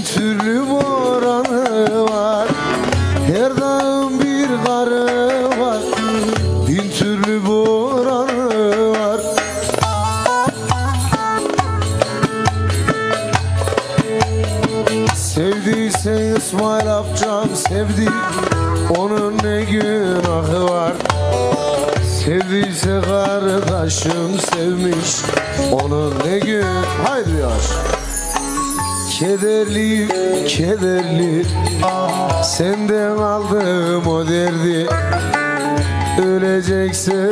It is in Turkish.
Bin türlü boranı var. Her dağın bir karı var. Bin türlü boranı var. Sevdiysen İsmail Apcam sevdi. Onun ne günahı var? Sevdiyse kardeşim sevmiş. Onun ne gün Haydi yaş Kederli, kederli. Senden aldım o derdi. Ölecekse